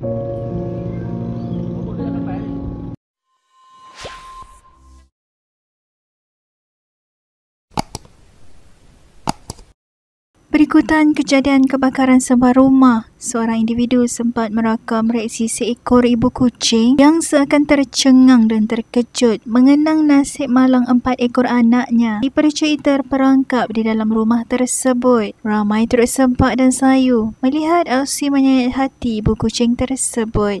Thank you. Berikutan kejadian kebakaran sebuah rumah, seorang individu sempat merakam reaksi seekor ibu kucing yang seakan tercengang dan terkejut mengenang nasib malang empat ekor anaknya dipercayai terperangkap di dalam rumah tersebut. Ramai turut sempak dan sayu melihat Elsie menyayat hati ibu kucing tersebut.